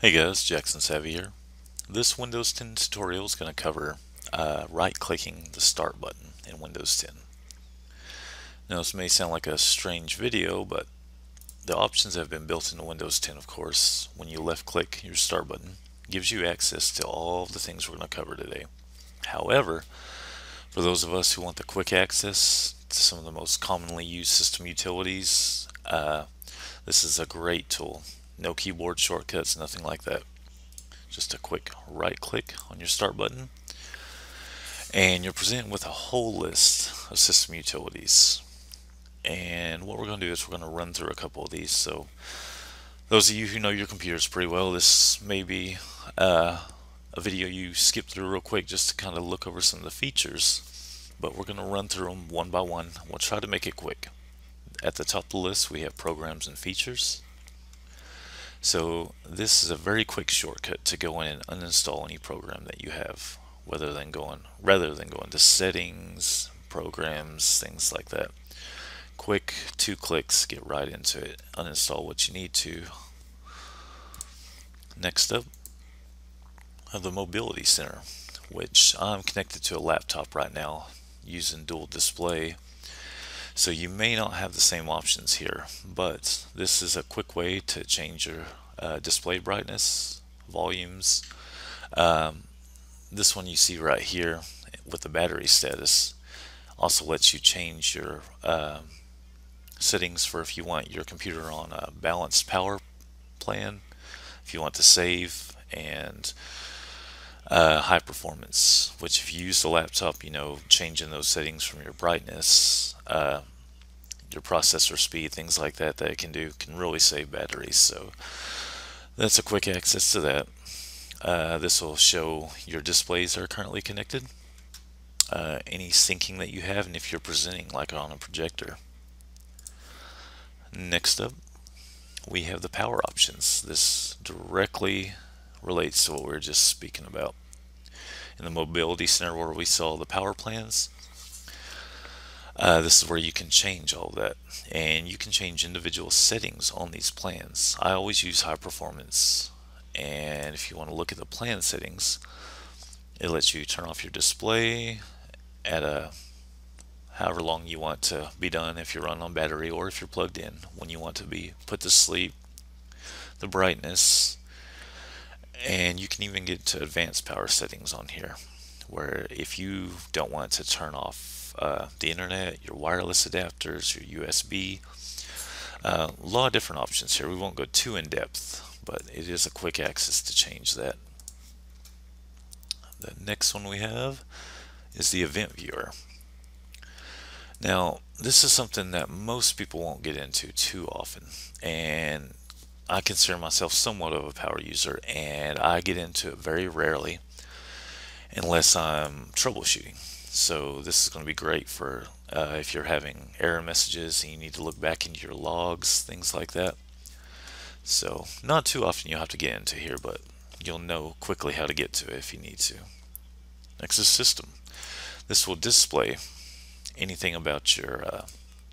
Hey guys, Jackson Savvy here. This Windows 10 tutorial is going to cover uh, right-clicking the Start button in Windows 10. Now this may sound like a strange video, but the options have been built into Windows 10 of course. When you left-click your Start button, gives you access to all of the things we're going to cover today. However, for those of us who want the quick access to some of the most commonly used system utilities, uh, this is a great tool no keyboard shortcuts, nothing like that. Just a quick right click on your start button and you're presented with a whole list of system utilities. And what we're going to do is we're going to run through a couple of these. So those of you who know your computers pretty well, this may be uh, a video you skip through real quick just to kind of look over some of the features. But we're going to run through them one by one. We'll try to make it quick. At the top of the list, we have programs and features. So this is a very quick shortcut to go in and uninstall any program that you have, rather than going rather than going to settings, programs, things like that. Quick two clicks, get right into it, uninstall what you need to. Next up, have the Mobility Center, which I'm connected to a laptop right now using dual display. So you may not have the same options here, but this is a quick way to change your uh, display brightness, volumes. Um, this one you see right here with the battery status also lets you change your uh, settings for if you want your computer on a balanced power plan, if you want to save, and uh, high performance, which if you use the laptop, you know, changing those settings from your brightness, uh, your processor speed, things like that that it can do can really save batteries. So that's a quick access to that. Uh, this will show your displays are currently connected, uh, any syncing that you have, and if you're presenting like on a projector. Next up, we have the power options. This directly relates to what we were just speaking about. In the mobility center where we saw the power plans, uh, this is where you can change all that and you can change individual settings on these plans. I always use high performance and if you want to look at the plan settings it lets you turn off your display at a however long you want to be done if you're running on battery or if you're plugged in when you want to be put to sleep the brightness and you can even get to advanced power settings on here where if you don't want to turn off uh, the internet, your wireless adapters, your USB, uh, a lot of different options here. We won't go too in depth, but it is a quick access to change that. The next one we have is the event viewer. Now, this is something that most people won't get into too often, and I consider myself somewhat of a power user, and I get into it very rarely unless I'm troubleshooting. So this is going to be great for uh, if you're having error messages and you need to look back into your logs, things like that. So not too often you'll have to get into here, but you'll know quickly how to get to it if you need to. Next is system. This will display anything about your uh,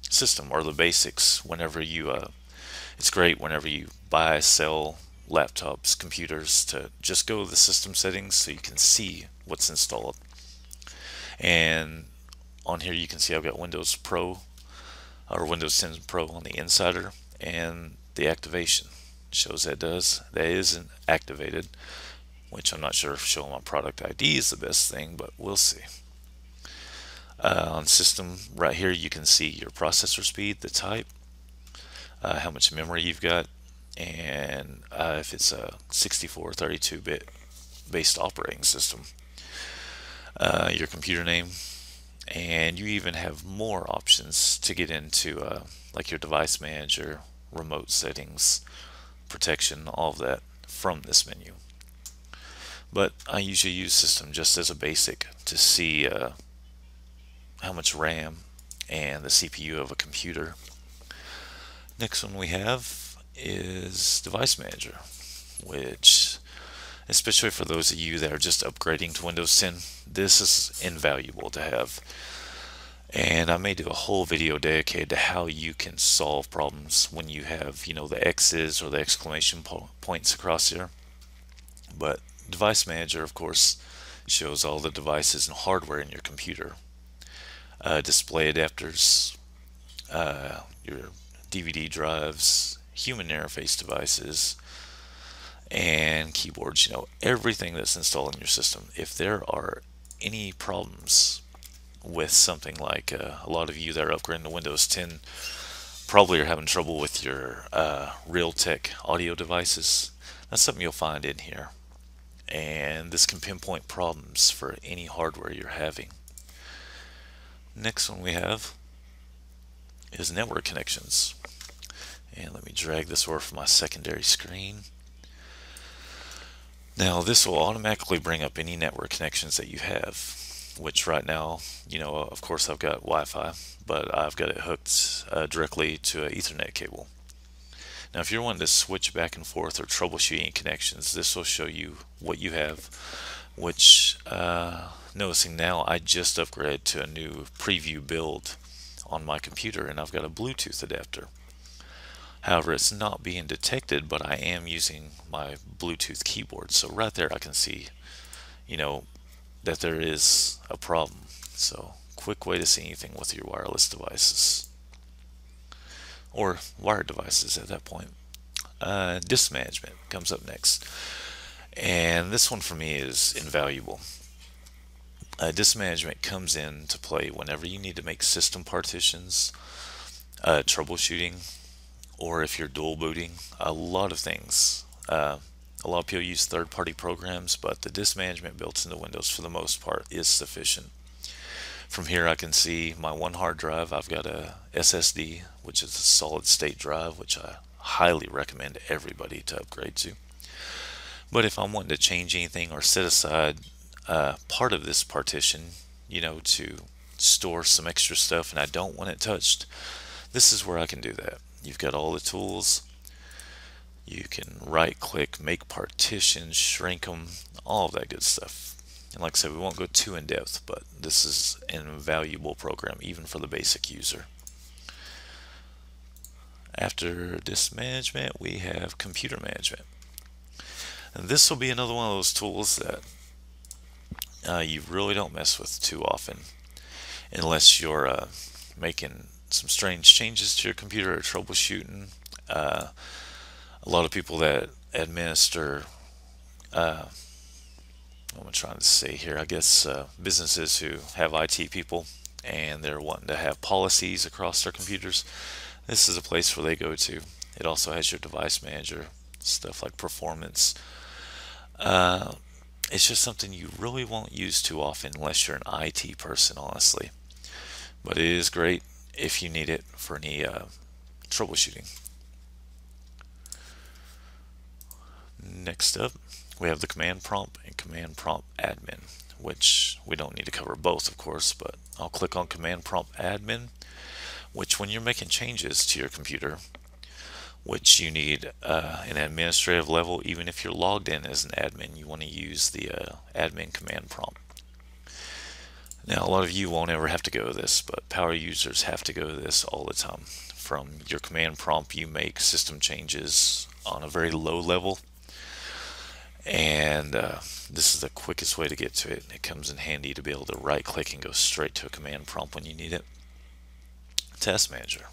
system or the basics whenever you uh, it's great whenever you buy sell laptops computers to just go to the system settings so you can see what's installed. And on here you can see I've got Windows Pro or Windows 10 Pro on the insider and the activation. Shows that does. That isn't activated which I'm not sure if showing my product ID is the best thing but we'll see. Uh, on system right here you can see your processor speed the type uh, how much memory you've got. And uh, if it's a 64 or 32 bit based operating system uh, your computer name. And you even have more options to get into uh, like your device manager remote settings protection all of that from this menu. But I usually use system just as a basic to see uh, how much RAM and the CPU of a computer next one we have is device manager which especially for those of you that are just upgrading to Windows 10 this is invaluable to have and I may do a whole video dedicated to how you can solve problems when you have you know the X's or the exclamation po points across here But Device Manager, of course, shows all the devices and hardware in your computer. Uh, display adapters, uh, your DVD drives, human interface devices, and keyboards. You know, everything that's installed in your system. If there are any problems with something like uh, a lot of you that are upgrading to Windows 10 probably are having trouble with your uh, Realtek audio devices. That's something you'll find in here. And this can pinpoint problems for any hardware you're having. Next one we have is network connections. Drag this over from my secondary screen. Now this will automatically bring up any network connections that you have which right now, you know, of course I've got Wi-Fi, but I've got it hooked uh, directly to an Ethernet cable. Now if you're wanting to switch back and forth or troubleshooting connections, this will show you what you have, which uh, noticing now I just upgraded to a new preview build on my computer and I've got a Bluetooth adapter. However, it's not being detected, but I am using my Bluetooth keyboard. So right there I can see, you know, that there is a problem. So quick way to see anything with your wireless devices or wired devices at that point. Uh, disk management comes up next. And this one for me is invaluable. Uh, disk management comes into play whenever you need to make system partitions, uh, troubleshooting, or if you're dual booting, a lot of things. Uh, a lot of people use third-party programs, but the disk management built into Windows for the most part is sufficient. From here I can see my one hard drive. I've got a SSD, which is a solid state drive, which I highly recommend everybody to upgrade to. But if I'm wanting to change anything or set aside uh, part of this partition, you know, to store some extra stuff and I don't want it touched, this is where I can do that. You've got all the tools you can right click, make partitions, shrink them, all of that good stuff. And like I said, we won't go too in depth, but this is an invaluable program even for the basic user. After disk management, we have computer management. And this will be another one of those tools that uh, you really don't mess with too often unless you're uh, making some strange changes to your computer or troubleshooting. Uh, a lot of people that administer uh, what am I trying to say here? I guess uh, businesses who have IT people and they're wanting to have policies across their computers. This is a place where they go to. It also has your device manager, stuff like performance. Uh, it's just something you really won't use too often unless you're an IT person, honestly. But it is great if you need it for any uh, troubleshooting. Next up, we have the command prompt and command prompt admin, which we don't need to cover both, of course, but I'll click on command prompt admin, which when you're making changes to your computer, which you need uh, an administrative level, even if you're logged in as an admin, you want to use the uh, admin command prompt. Now, a lot of you won't ever have to go to this, but power users have to go to this all the time. From your command prompt, you make system changes on a very low level and uh, this is the quickest way to get to it. It comes in handy to be able to right click and go straight to a command prompt when you need it. Task Manager.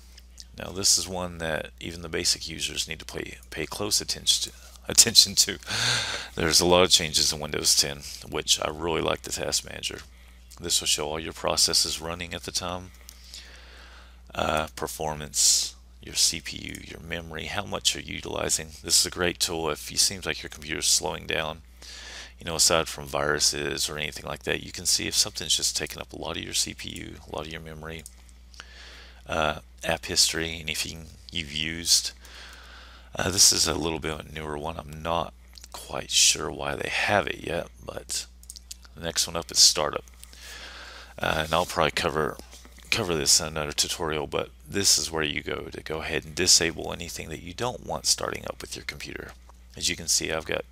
Now this is one that even the basic users need to pay, pay close attention to, attention to. There's a lot of changes in Windows 10, which I really like the Task Manager. This will show all your processes running at the time, uh, performance, your CPU, your memory, how much you're utilizing. This is a great tool if it seems like your computer is slowing down. You know, aside from viruses or anything like that, you can see if something's just taking up a lot of your CPU, a lot of your memory, uh, app history, anything you've used. Uh, this is a little bit a newer one. I'm not quite sure why they have it yet, but the next one up is startup. Uh, and I'll probably cover cover this in another tutorial, but this is where you go to go ahead and disable anything that you don't want starting up with your computer. As you can see, I've got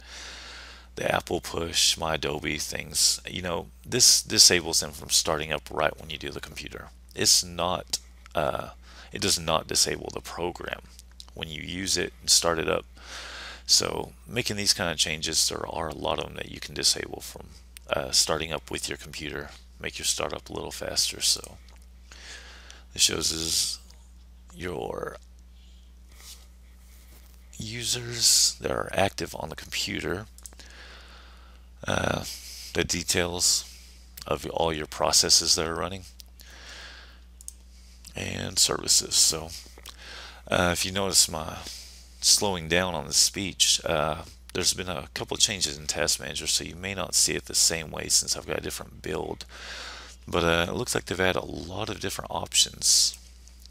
the Apple push, my Adobe things. You know, this disables them from starting up right when you do the computer. It's not, uh, it does not disable the program when you use it and start it up. So making these kind of changes, there are a lot of them that you can disable from uh, starting up with your computer, make your startup a little faster. So this shows is your users that are active on the computer, uh, the details of all your processes that are running, and services. So uh, if you notice my slowing down on the speech, uh, there's been a couple changes in Task Manager, so you may not see it the same way since I've got a different build. But uh, it looks like they've had a lot of different options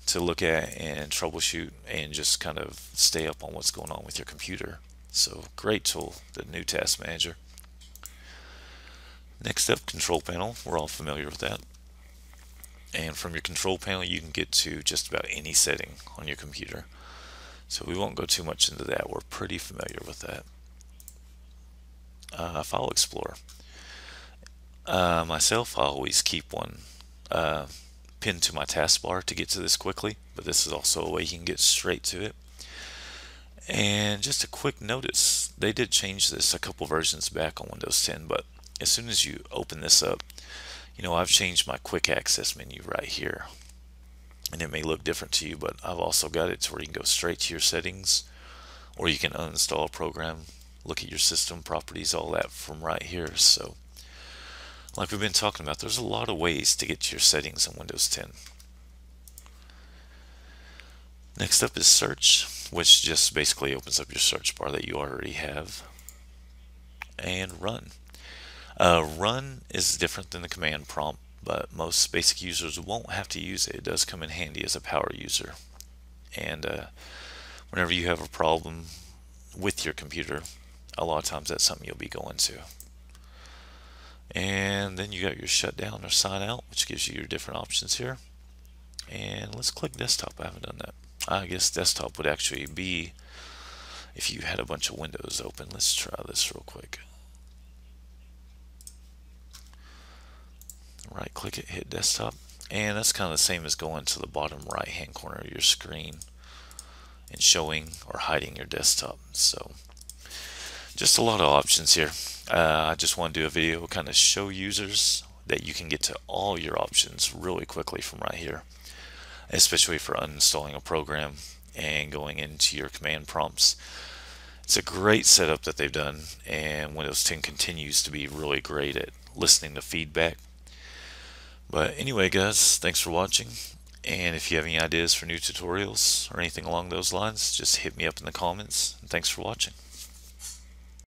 to look at and troubleshoot and just kind of stay up on what's going on with your computer. So great tool, the new Task Manager. Next up, Control Panel. We're all familiar with that. And from your Control Panel, you can get to just about any setting on your computer. So we won't go too much into that. We're pretty familiar with that. Uh, File Explorer. Uh, myself, I always keep one uh, pinned to my taskbar to get to this quickly, but this is also a way you can get straight to it. And just a quick notice, they did change this a couple versions back on Windows 10, but as soon as you open this up, you know, I've changed my quick access menu right here. And it may look different to you, but I've also got it to where you can go straight to your settings, or you can uninstall a program, look at your system properties, all that from right here. So like we've been talking about, there's a lot of ways to get to your settings in Windows 10. Next up is search, which just basically opens up your search bar that you already have. And run. Uh, run is different than the command prompt, but most basic users won't have to use it. It does come in handy as a power user. And uh, whenever you have a problem with your computer, a lot of times that's something you'll be going to. And then you got your shutdown or sign out which gives you your different options here. And let's click desktop. I haven't done that. I guess desktop would actually be if you had a bunch of windows open. Let's try this real quick. Right click it hit desktop. And that's kind of the same as going to the bottom right hand corner of your screen and showing or hiding your desktop. So just a lot of options here. Uh, I just want to do a video kind of show users that you can get to all your options really quickly from right here especially for uninstalling a program and going into your command prompts. It's a great setup that they've done and Windows 10 continues to be really great at listening to feedback. But anyway guys thanks for watching and if you have any ideas for new tutorials or anything along those lines just hit me up in the comments and thanks for watching